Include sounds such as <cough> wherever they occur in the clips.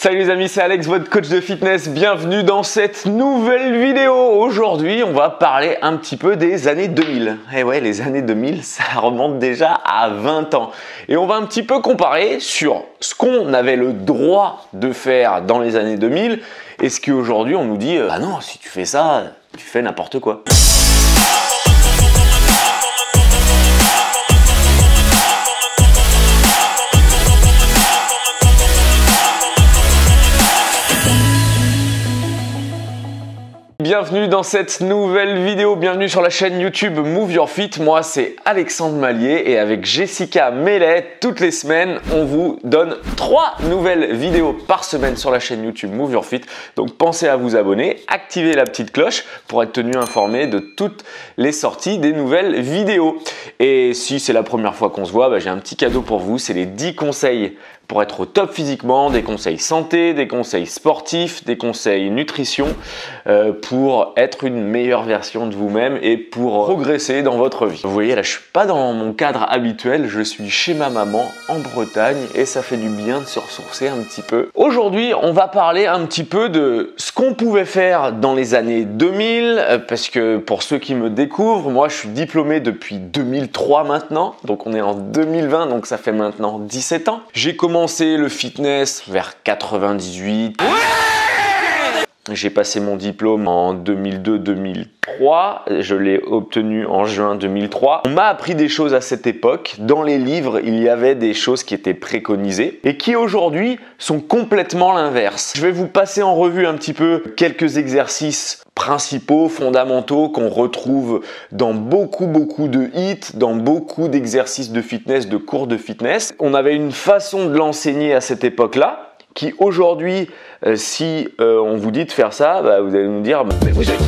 Salut les amis, c'est Alex, votre coach de fitness. Bienvenue dans cette nouvelle vidéo. Aujourd'hui, on va parler un petit peu des années 2000. Et ouais, les années 2000, ça remonte déjà à 20 ans. Et on va un petit peu comparer sur ce qu'on avait le droit de faire dans les années 2000 et ce qu'aujourd'hui on nous dit, ah non, si tu fais ça, tu fais n'importe quoi. Bienvenue dans cette nouvelle vidéo, bienvenue sur la chaîne YouTube Move Your Fit. Moi c'est Alexandre Mallier et avec Jessica Mellet, toutes les semaines on vous donne trois nouvelles vidéos par semaine sur la chaîne YouTube Move Your Fit. Donc pensez à vous abonner, activez la petite cloche pour être tenu informé de toutes les sorties des nouvelles vidéos. Et si c'est la première fois qu'on se voit, bah, j'ai un petit cadeau pour vous, c'est les 10 conseils pour être au top physiquement, des conseils santé, des conseils sportifs, des conseils nutrition, euh, pour être une meilleure version de vous-même et pour progresser dans votre vie. Vous voyez là, je suis pas dans mon cadre habituel, je suis chez ma maman en Bretagne et ça fait du bien de se ressourcer un petit peu. Aujourd'hui, on va parler un petit peu de ce qu'on pouvait faire dans les années 2000, euh, parce que pour ceux qui me découvrent, moi je suis diplômé depuis 2003 maintenant, donc on est en 2020, donc ça fait maintenant 17 ans. J'ai commencé le fitness vers 98. J'ai passé mon diplôme en 2002-2003. Je l'ai obtenu en juin 2003. On m'a appris des choses à cette époque. Dans les livres, il y avait des choses qui étaient préconisées et qui aujourd'hui sont complètement l'inverse. Je vais vous passer en revue un petit peu quelques exercices principaux, fondamentaux qu'on retrouve dans beaucoup beaucoup de hits, dans beaucoup d'exercices de fitness, de cours de fitness. On avait une façon de l'enseigner à cette époque-là qui aujourd'hui, euh, si euh, on vous dit de faire ça, bah, vous allez nous dire mais vous êtes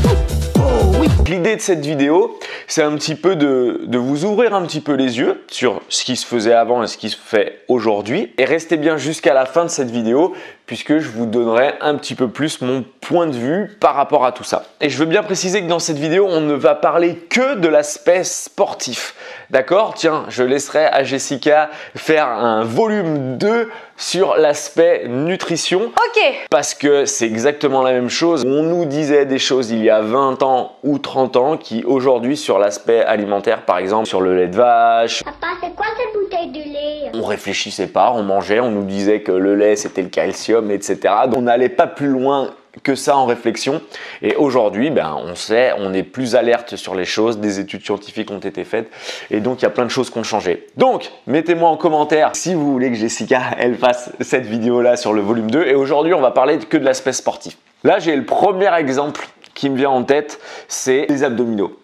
L'idée de cette vidéo, c'est un petit peu de, de, vous ouvrir un petit peu les yeux sur ce qui se faisait avant et ce qui se fait aujourd'hui. Et restez bien jusqu'à la fin de cette vidéo puisque je vous donnerai un petit peu plus mon point de vue par rapport à tout ça. Et je veux bien préciser que dans cette vidéo, on ne va parler que de l'aspect sportif. D'accord? Tiens, je laisserai à Jessica faire un volume 2 sur l'aspect nutrition. Ok. Parce que c'est exactement la même chose. On nous disait des choses il y a 20 ans ou 30 ans qui aujourd'hui sur l'aspect alimentaire, par exemple sur le lait de vache. Papa, c'est quoi cette bouteille de lait? On réfléchissait pas, on mangeait, on nous disait que le lait c'était le calcium etc. on n'allait pas plus loin que ça en réflexion. Et aujourd'hui, ben, on sait, on est plus alerte sur les choses, des études scientifiques ont été faites, et donc il y a plein de choses qui ont changé. Donc, mettez-moi en commentaire si vous voulez que Jessica, elle fasse cette vidéo-là sur le volume 2. Et aujourd'hui, on va parler que de l'aspect sportif. Là, j'ai le premier exemple qui me vient en tête, c'est les abdominaux.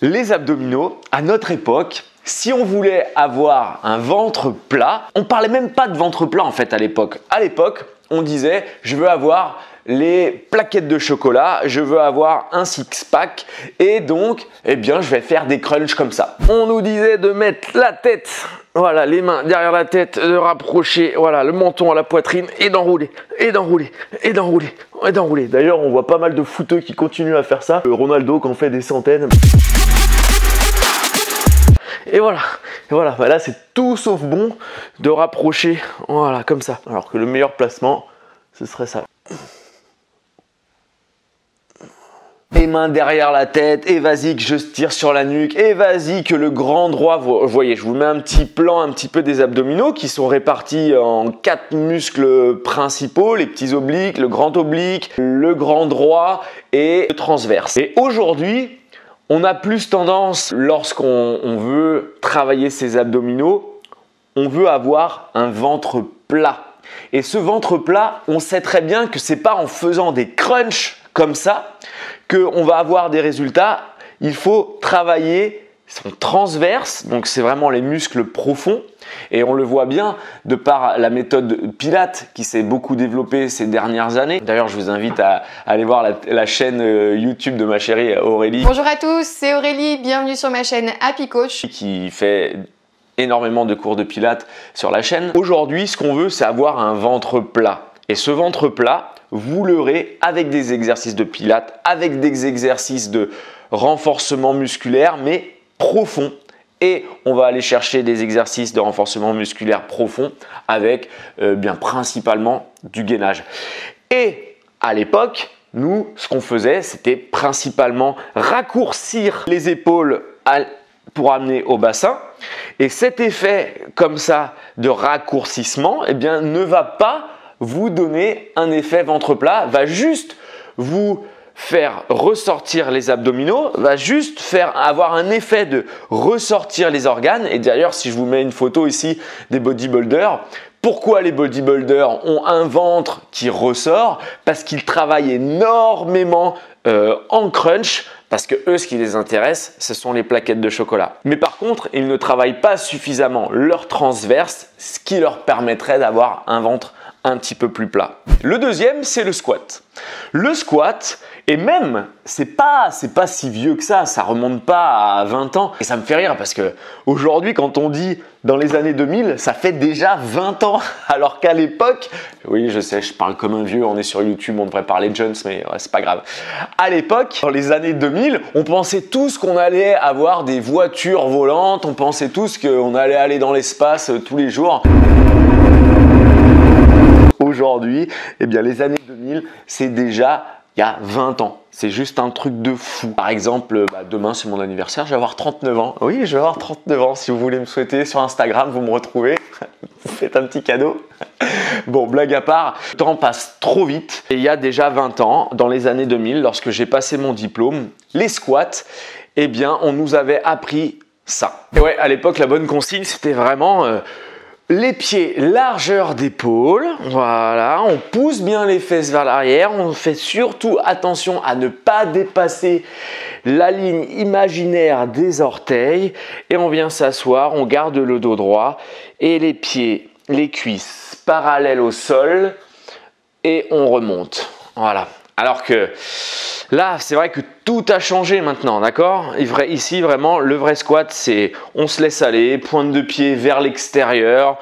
Les abdominaux, à notre époque, si on voulait avoir un ventre plat, on parlait même pas de ventre plat en fait à l'époque. À l'époque, on disait je veux avoir les plaquettes de chocolat, je veux avoir un six-pack et donc, eh bien, je vais faire des crunchs comme ça. On nous disait de mettre la tête, voilà, les mains derrière la tête, de rapprocher, voilà, le menton à la poitrine et d'enrouler, et d'enrouler, et d'enrouler, et d'enrouler. D'ailleurs, on voit pas mal de footeux qui continuent à faire ça. Ronaldo qui en fait des centaines. Et voilà, et voilà, bah là c'est tout sauf bon de rapprocher, voilà, comme ça. Alors que le meilleur placement, ce serait ça. Et mains derrière la tête, et vas-y que je tire sur la nuque, et vas-y que le grand droit, vous voyez, je vous mets un petit plan un petit peu des abdominaux qui sont répartis en quatre muscles principaux, les petits obliques, le grand oblique, le grand droit et le transverse. Et aujourd'hui, on a plus tendance, lorsqu'on veut travailler ses abdominaux, on veut avoir un ventre plat. Et ce ventre plat, on sait très bien que c'est pas en faisant des crunchs comme ça qu'on va avoir des résultats. Il faut travailler son transverse, donc c'est vraiment les muscles profonds. Et on le voit bien de par la méthode Pilate qui s'est beaucoup développée ces dernières années. D'ailleurs, je vous invite à, aller voir la, chaîne euh, YouTube de ma chérie Aurélie. Bonjour à tous, c'est Aurélie, bienvenue sur ma chaîne Happy Coach. Qui fait énormément de cours de Pilate sur la chaîne. Aujourd'hui, ce qu'on veut, c'est avoir un ventre plat. Et ce ventre plat, vous l'aurez avec des exercices de Pilate, avec des exercices de renforcement musculaire, mais profond et on va aller chercher des exercices de renforcement musculaire profond avec euh, bien principalement du gainage. Et à l'époque, nous, ce qu'on faisait, c'était principalement raccourcir les épaules pour amener au bassin. Et cet effet comme ça de raccourcissement, eh bien, ne va pas vous donner un effet ventre plat, va juste vous faire ressortir les abdominaux, va juste faire avoir un effet de ressortir les organes. Et d'ailleurs, si je vous mets une photo ici des bodybuilders, pourquoi les bodybuilders ont un ventre qui ressort? Parce qu'ils travaillent énormément euh, en crunch, parce que eux, ce qui les intéresse, ce sont les plaquettes de chocolat. Mais par contre, ils ne travaillent pas suffisamment leur transverse, ce qui leur permettrait d'avoir un ventre un petit peu plus plat. Le deuxième, c'est le squat. Le squat, et même, c'est pas, c'est pas si vieux que ça, ça remonte pas à 20 ans. Et ça me fait rire parce que aujourd'hui, quand on dit dans les années 2000, ça fait déjà 20 ans. <laughs> Alors qu'à l'époque, oui, je sais, je parle comme un vieux, on est sur YouTube, on devrait parler Jones, mais c'est pas grave. À l'époque, dans les années 2000, on pensait tous qu'on allait avoir des voitures volantes, on pensait tous qu'on allait aller dans l'espace tous les jours aujourd'hui, eh bien les années 2000, c'est déjà il y a 20 ans. C'est juste un truc de fou. Par exemple, bah, demain c'est mon anniversaire, je vais avoir 39 ans. Oui, je vais avoir 39 ans. Si vous voulez me souhaiter sur Instagram, vous me retrouvez. <laughs> vous faites un petit cadeau. <laughs> bon, blague à part, le temps passe trop vite. Et il y a déjà 20 ans, dans les années 2000, lorsque j'ai passé mon diplôme, les squats, eh bien, on nous avait appris ça. Et ouais, à l'époque, la bonne consigne, c'était vraiment... Euh, les pieds largeur d'épaule, voilà, on pousse bien les fesses vers l'arrière, on fait surtout attention à ne pas dépasser la ligne imaginaire des orteils et on vient s'asseoir, on garde le dos droit et les pieds, les cuisses parallèles au sol et on remonte. Voilà. Alors que là, c'est vrai que tout a changé maintenant, d'accord? Ici, vraiment, le vrai squat, c'est on se laisse aller, pointe de pied vers l'extérieur,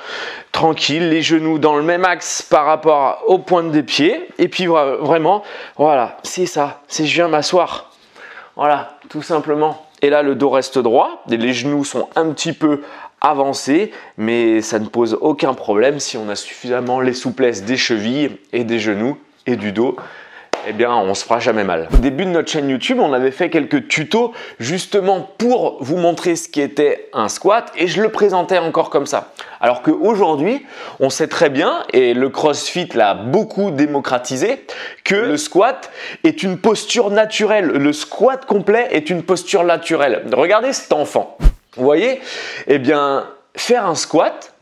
tranquille, les genoux dans le même axe par rapport aux pointes des pieds. Et puis vraiment, voilà, c'est ça, c'est je viens m'asseoir. Voilà, tout simplement. Et là, le dos reste droit, les genoux sont un petit peu avancés, mais ça ne pose aucun problème si on a suffisamment les souplesses des chevilles et des genoux et du dos eh bien, on se fera jamais mal. Au début de notre chaîne YouTube, on avait fait quelques tutos justement pour vous montrer ce qui était un squat et je le présentais encore comme ça. Alors qu'aujourd'hui, on sait très bien, et le CrossFit l'a beaucoup démocratisé, que le squat est une posture naturelle. Le squat complet est une posture naturelle. Regardez cet enfant. Vous voyez? Eh bien, faire un squat,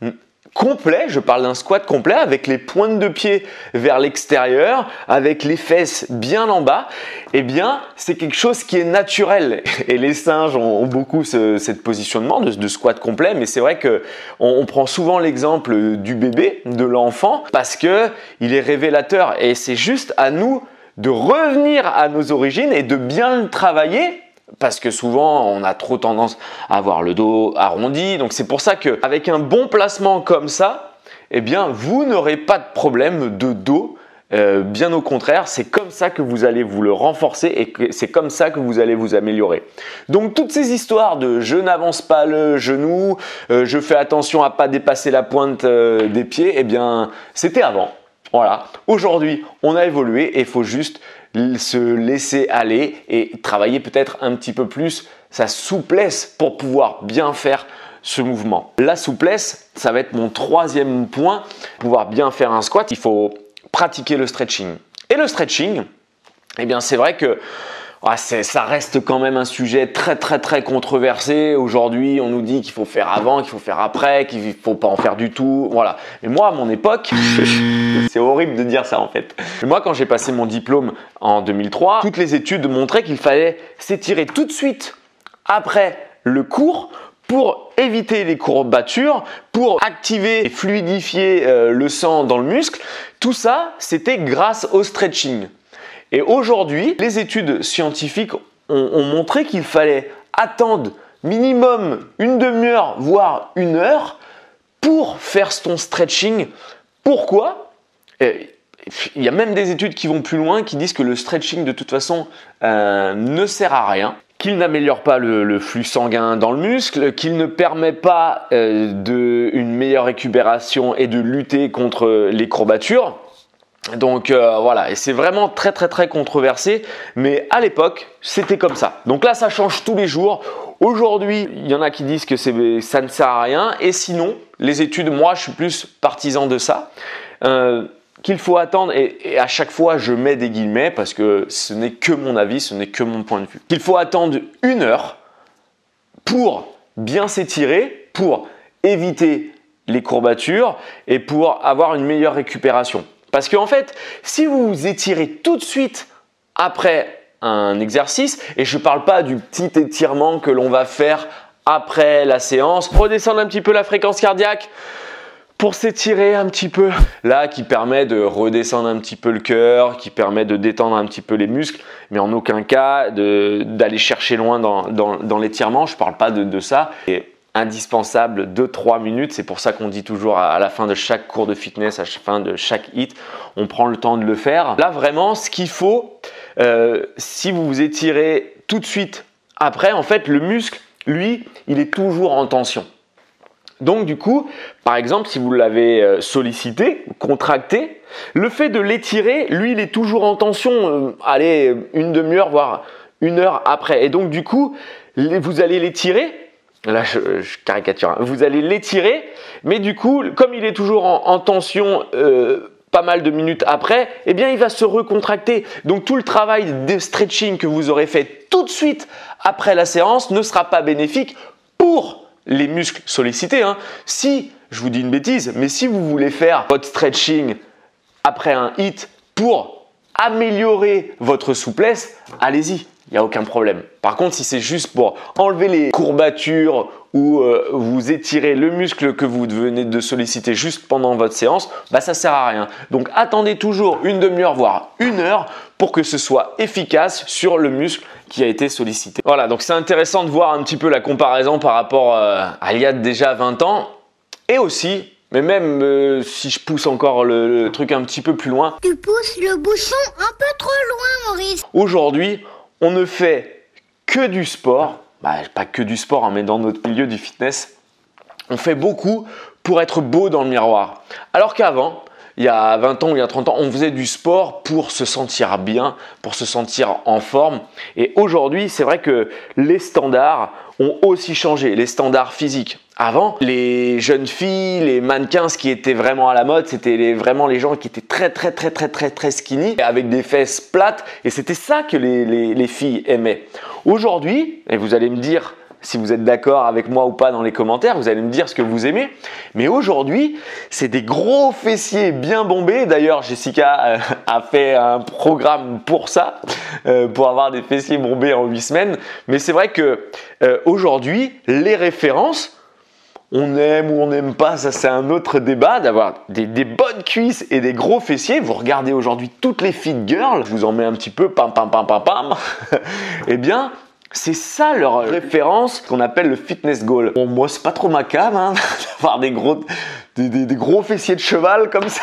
complet, je parle d'un squat complet avec les pointes de pied vers l'extérieur, avec les fesses bien en bas, eh bien c'est quelque chose qui est naturel. <laughs> Et les singes ont, beaucoup ce cette positionnement de, squat complet, mais c'est vrai que on, prend souvent l'exemple du bébé, de l'enfant, parce que il est révélateur. Et c'est juste à nous de revenir à nos origines et de bien le travailler parce que souvent on a trop tendance à avoir le dos arrondi. Donc c'est pour ça qu'avec un bon placement comme ça, eh bien vous n'aurez pas de problème de dos. Euh, bien au contraire, c'est comme ça que vous allez vous le renforcer et c'est comme ça que vous allez vous améliorer. Donc toutes ces histoires de je n'avance pas le genou, euh, je fais attention à pas dépasser la pointe euh, des pieds, eh bien c'était avant. Voilà. Aujourd'hui, on a évolué et il faut juste se laisser aller et travailler peut-être un petit peu plus sa souplesse pour pouvoir bien faire ce mouvement. La souplesse, ça va être mon troisième point. Pour pouvoir bien faire un squat, il faut pratiquer le stretching. Et le stretching, eh bien c'est vrai que ça reste quand même un sujet très très très controversé. Aujourd'hui, on nous dit qu'il faut faire avant, qu'il faut faire après, qu'il faut pas en faire du tout. Voilà. Mais moi, à mon époque, <laughs> c'est horrible de dire ça en fait. moi, quand j'ai passé mon diplôme en 2003, toutes les études montraient qu'il fallait s'étirer tout de suite après le cours pour éviter les courbatures, pour activer et fluidifier euh, le sang dans le muscle. Tout ça, c'était grâce au stretching. Et aujourd'hui, les études scientifiques ont, montré qu'il fallait attendre minimum une demi-heure, voire une heure, pour faire ton stretching. Pourquoi? Il y a même des études qui vont plus loin, qui disent que le stretching de toute façon euh, ne sert à rien, qu'il n'améliore pas le, flux sanguin dans le muscle, qu'il ne permet pas euh, une meilleure récupération et de lutter contre les courbatures. Donc euh, voilà, et c'est vraiment très très très controversé, mais à l'époque, c'était comme ça. Donc là, ça change tous les jours. Aujourd'hui, il y en a qui disent que ça ne sert à rien, et sinon, les études, moi, je suis plus partisan de ça. Euh, qu'il faut attendre, et, à chaque fois je mets des guillemets parce que ce n'est que mon avis, ce n'est que mon point de vue, qu'il faut attendre une heure pour bien s'étirer, pour éviter les courbatures et pour avoir une meilleure récupération. Parce qu'en fait, si vous étirez tout de suite après un exercice, et je ne parle pas du petit étirement que l'on va faire après la séance, redescendre un petit peu la fréquence cardiaque, pour s'étirer un petit peu. Là, qui permet de redescendre un petit peu le cœur, qui permet de détendre un petit peu les muscles, mais en aucun cas d'aller chercher loin dans, l'étirement. Je ne parle pas de, ça. Indispensable 2-3 minutes. C'est pour ça qu'on dit toujours à, la fin de chaque cours de fitness, à la fin de chaque hit, on prend le temps de le faire. Là, vraiment, ce qu'il faut, euh, si vous vous étirez tout de suite après, en fait, le muscle, lui, il est toujours en tension. Donc du coup, par exemple, si vous l'avez euh, sollicité, contracté, le fait de l'étirer, lui, il est toujours en tension, euh, allez, une demi-heure, voire une heure après. Et donc du coup, vous allez l'étirer, là je, caricature, hein. vous allez l'étirer, mais du coup, comme il est toujours en, tension euh, pas mal de minutes après, eh bien il va se recontracter. Donc tout le travail de stretching que vous aurez fait tout de suite après la séance ne sera pas bénéfique pour les muscles sollicités. Hein. Si, je vous dis une bêtise, mais si vous voulez faire votre stretching après un hit pour améliorer votre souplesse, allez-y, il n'y a aucun problème. Par contre, si c'est juste pour enlever les courbatures ou euh, vous étirez le muscle que vous venez de solliciter juste pendant votre séance, bah ça sert à rien. Donc attendez toujours une demi-heure voire une heure pour que ce soit efficace sur le muscle qui a été sollicité. Voilà, donc c'est intéressant de voir un petit peu la comparaison par rapport euh, à il y a déjà 20 ans et aussi mais même euh, si je pousse encore le, truc un petit peu plus loin. Tu pousses le bouchon un peu trop loin, Maurice. Aujourd'hui, on ne fait que du sport bah, pas que du sport, hein, mais dans notre milieu du fitness, on fait beaucoup pour être beau dans le miroir. Alors qu'avant, il y a 20 ans ou il y a 30 ans, on faisait du sport pour se sentir bien, pour se sentir en forme. Et aujourd'hui, c'est vrai que les standards ont aussi changé, les standards physiques. Avant, les jeunes filles, les mannequins, ce qui était vraiment à la mode, c'était vraiment les gens qui étaient très très très très très très skinny, avec des fesses plates, et c'était ça que les, filles aimaient. Aujourd'hui, et vous allez me dire si vous êtes d'accord avec moi ou pas dans les commentaires, vous allez me dire ce que vous aimez. Mais aujourd'hui, c'est des gros fessiers bien bombés. D'ailleurs, Jessica euh, a fait un programme pour ça, euh, pour avoir des fessiers bombés en 8 semaines. Mais c'est vrai que euh, aujourd'hui, les références, on aime ou on n'aime pas, ça c'est un autre débat, d'avoir des, bonnes cuisses et des gros fessiers. Vous regardez aujourd'hui toutes les fit girls, je vous en mets un petit peu, pam pam pam pam pam. <laughs> eh bien, c'est ça leur référence qu'on appelle le fitness goal. Bon, moi c'est pas trop ma cave, hein, <laughs> d'avoir des gros, des, gros fessiers de cheval comme ça.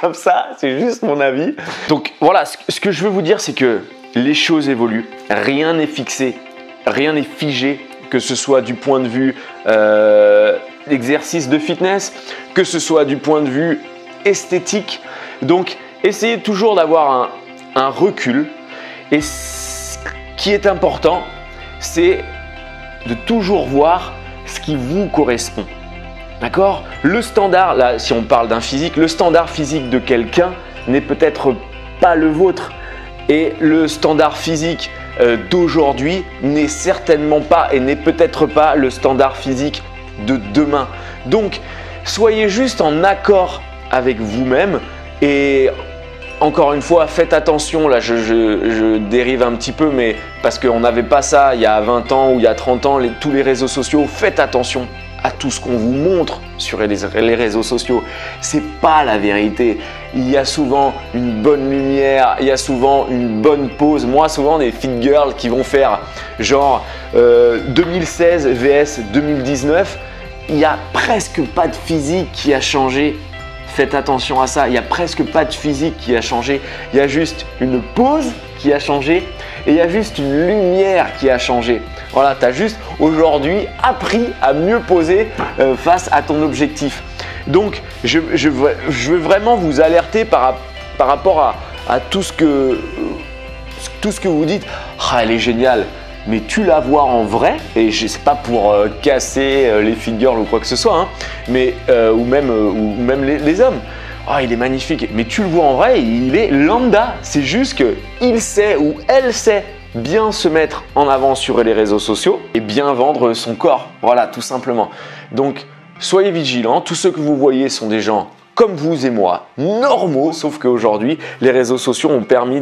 comme ça, c'est juste mon avis. Donc voilà, ce que je veux vous dire, c'est que les choses évoluent, rien n'est fixé, rien n'est figé que ce soit du point de vue euh, exercice de fitness, que ce soit du point de vue esthétique. Donc, essayez toujours d'avoir un, recul. Et qui est important, c'est de toujours voir ce qui vous correspond. D'accord? Le standard, là, si on parle d'un physique, le standard physique de quelqu'un n'est peut-être pas le vôtre. Et le standard physique euh, d'aujourd'hui n'est certainement pas et n'est peut-être pas le standard physique de demain. Donc, soyez juste en accord avec vous-même et encore une fois, faites attention, là je, dérive un petit peu, mais parce qu'on n'avait pas ça il y a 20 ans ou il y a 30 ans, tous les réseaux sociaux, faites attention à tout ce qu'on vous montre sur les, réseaux sociaux. C'est pas la vérité. Il y a souvent une bonne lumière, il y a souvent une bonne pose. Moi, souvent, des fit girls qui vont faire genre 2016 euh, vs 2019, il n'y a presque pas de physique qui a changé. Faites attention à ça, il n'y a presque pas de physique qui a changé. Il y a juste une pose qui a changé et il y a juste une lumière qui a changé. Voilà, tu as juste aujourd'hui appris à mieux poser euh, face à ton objectif. Donc, je, veux vraiment vous alerter par, rap- par rapport à, à tout, ce que, tout ce que vous dites. Ah, elle est géniale. Mais tu la vois en vrai, et je sais pas pour euh, casser euh, les figures ou quoi que ce soit, hein, mais, euh, ou même, ou même les, hommes. Ah, il est magnifique. Mais tu le vois en vrai, il est lambda. C'est juste que il sait ou elle sait bien se mettre en avant sur les réseaux sociaux et bien vendre son corps. Voilà, tout simplement. Donc, soyez vigilants. Tous ceux que vous voyez sont des gens comme vous et moi, normaux, sauf qu'aujourd'hui, les réseaux sociaux ont permis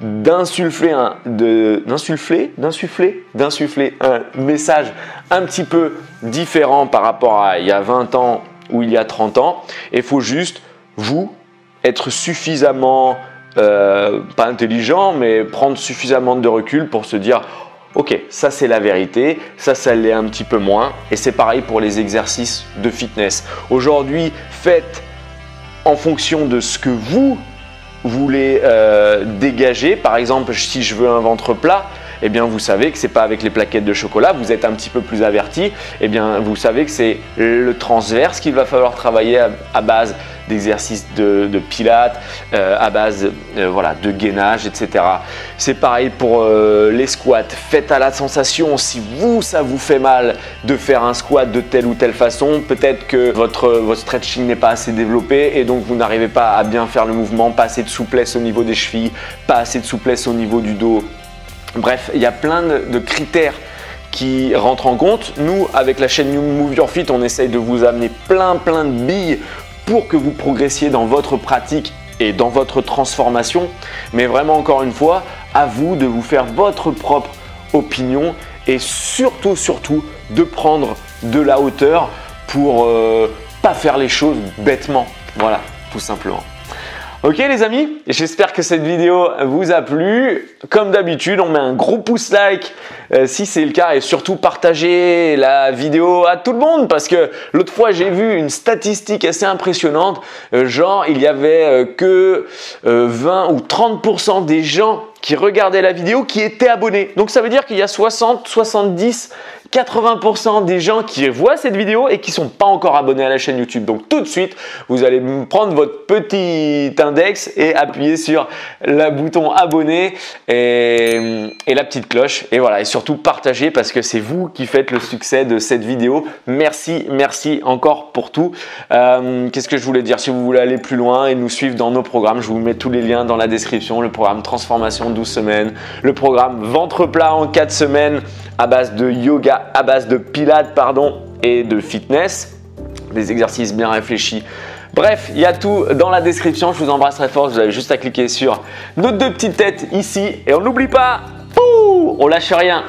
d'insuffler un d'insuffler, d'insuffler, d'insuffler un message un petit peu différent par rapport à il y a 20 ans ou il y a 30 ans. Et il faut juste vous être suffisamment euh, pas intelligent, mais prendre suffisamment de recul pour se dire Ok, ça c'est la vérité, ça ça l'est un petit peu moins, et c'est pareil pour les exercices de fitness. Aujourd'hui, faites en fonction de ce que vous voulez euh, dégager. Par exemple, si je veux un ventre plat, eh bien vous savez que c'est pas avec les plaquettes de chocolat, vous êtes un petit peu plus averti, eh bien vous savez que c'est le transverse qu'il va falloir travailler à, à base d'exercices de, pilates, euh, à base euh, voilà, de gainage, etc. C'est pareil pour euh, les squats. Faites à la sensation, si vous, ça vous fait mal de faire un squat de telle ou telle façon, peut-être que votre, votre stretching n'est pas assez développé et donc vous n'arrivez pas à bien faire le mouvement, pas assez de souplesse au niveau des chevilles, pas assez de souplesse au niveau du dos. Bref, il y a plein de, critères qui rentrent en compte. Nous, avec la chaîne New Move Your Fit, on essaye de vous amener plein plein de billes pour que vous progressiez dans votre pratique et dans votre transformation. Mais vraiment, encore une fois, à vous de vous faire votre propre opinion et surtout, surtout, de prendre de la hauteur pour euh, pas faire les choses bêtement. Voilà, tout simplement. Ok les amis, j'espère que cette vidéo vous a plu. Comme d'habitude, on met un gros pouce like euh, si c'est le cas et surtout partagez la vidéo à tout le monde parce que l'autre fois j'ai vu une statistique assez impressionnante, euh, genre il y avait euh, que euh, 20 ou 30% des gens qui regardaient la vidéo qui étaient abonnés. Donc ça veut dire qu'il y a 60, 70, 80% des gens qui voient cette vidéo et qui sont pas encore abonnés à la chaîne YouTube. Donc tout de suite, vous allez prendre votre petit index et appuyer sur le bouton abonner et, la petite cloche. Et voilà, et surtout partager parce que c'est vous qui faites le succès de cette vidéo. Merci, merci encore pour tout. Euh, Qu'est-ce que je voulais dire? Si vous voulez aller plus loin et nous suivre dans nos programmes, je vous mets tous les liens dans la description. Le programme Transformation 12 semaines, le programme Ventre plat en 4 semaines à base de yoga, à base de pilates, pardon, et de fitness. Des exercices bien réfléchis. Bref, il y a tout dans la description. Je vous embrasse très fort. Vous avez juste à cliquer sur nos deux petites têtes ici. Et on n'oublie pas, on lâche rien.